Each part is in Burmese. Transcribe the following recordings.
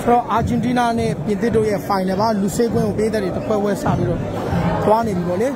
ဆိုတော့အာဂျင်တီးနားနဲ့ပြင်သစ်တို့ရဲ့ final ပါလူဆေးကွင်းကိုပေးတဲ့တွေတစ်ဖွဲ့ဝဲစပြီးတော့သွားနေပြီပေါ့လေ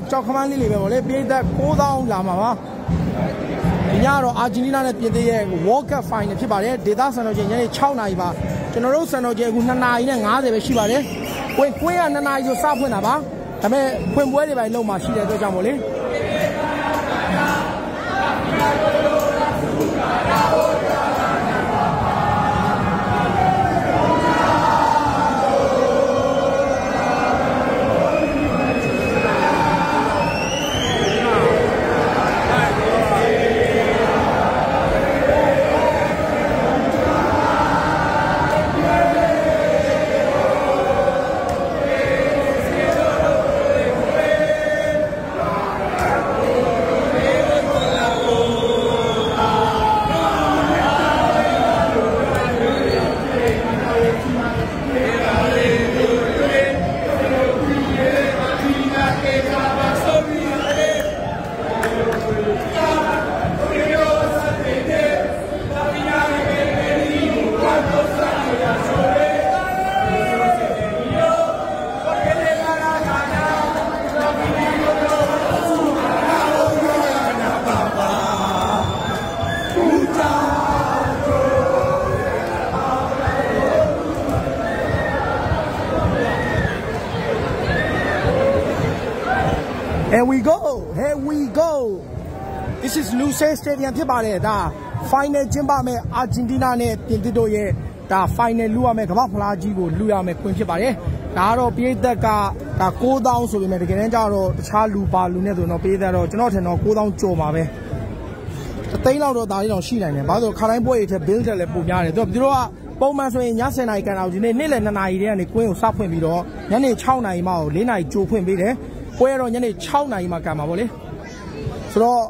တွေကတော့ကြောက်ခမန်းလေးလေးပဲပေါ့လေပြည်သက်9000လာမှာပါဒီညတော့အာဂျင်တီးနားနဲ့ပြင်သစ်ရဲ့ World Cup Final ဖြစ်ပါတယ်ဒေသစံတော်ချိန်ညနေ6နာရီပါကျွန်တော်တို့စံတော်ချိန်အခု2နာရီနဲ့50ပဲရှိပါတယ်ဝင်ကွင်းက2နာရီဆိုစဖွင့်တာပါဒါပေမဲ့ဖွင့်ပွဲတွေပိုင်းလုံးမှာရှိတဲ့အတွက်ကြောင့်မို့လေ Here we go. Here we go. This is Luce Stadium ဖြစ်ပါတယ်ဒါ final ကျင်းပမယ်အာဂျင်တီးနားနဲ့ပြင်သစ်တို့ရဲ့ဒါ final လူရမယ်ကမ္ဘာဖလားကြီးကိုလူရမယ်ခွင့်ဖြစ်ပါတယ်ဒါကတော့ပြည်သက်ကဒါ9000ဆိုပေမဲ့တကယ်တမ်းကျတော့တခြားလူပါလူနဲ့ဆိုတော့ပြည်သက်တော့ကျွန်တော်ထင်တော့9000ကျော်ပါပဲအသိန်းလောက်တော့ဒါလေးတော့ရှိနိုင်တယ်ဘာလို့ခါတိုင်းပွဲတွေထက် build တက်လည်းပုံများတယ်သူတို့ကပုံမှန်ဆိုရင်ည7:00နာရီကန်အောင်ဒီနေ့နေ့လယ်2နာရီတည်းကနေကွင်းကိုစဖွင့်ပြီးတော့ညနေ6:00နာရီမှ4နာရီကြိုဖွင့်ပေးတယ် ပွဲတော့ညနေ6နာရီမှကံပါဗောလေဆိုတော့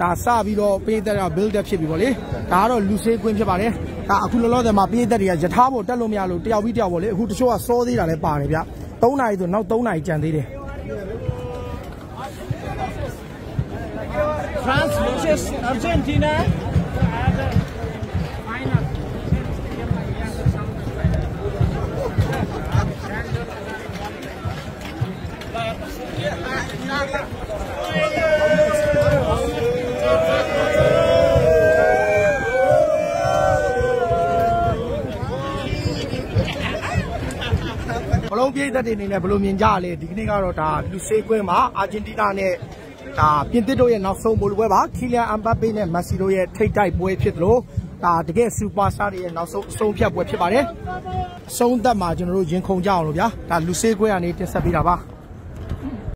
ဒါစပြီးတော့ပေးသက်က build up ဖြစ်ပြီဗောလေဒါကတော့လူဆေးကွင်းဖြစ်ပါတယ်ဒါအခုလောလောဆယ်မှာပေးသက်တွေကယထာဖို့တက်လို့မရလို့တယောက်ပြီးတယောက်ဗောလေအခုတချို့ကစောသေးတာလည်းပါတယ်ဗျ3နာရီဆိုနောက်3နာရီကြံသေးတယ် France versus Argentina. ဘလုံးပြည့်သက်တွေအနေနဲ့ဘယ်လိုမြင်ကြရလဲဒီကနေ့ကတော့ဒါလူဆေးကွင်းမှာအာဂျင်တီးနားနဲ့ဒါပြင်သစ်တို့ရဲ့နောက်ဆုံးဘောလုံးပွဲပါခီလီယန်အမ်ဘပ်ပေနဲ့မက်ဆီတို့ရဲ့ထိပ်တိုက်ပွဲဖြစ်သလိုဒါတကယ်စူပါစတာတွေရဲ့နောက်ဆုံးအဆုံးဖြတ်ပွဲဖြစ်ပါတယ်အဆုံးသက်မှာကျွန်တော်တို့ရင်ခုန်ကြအောင်လို့ဗျာဒါလူဆေးကွင်းကနေတင်ဆက်ပေးတာပါ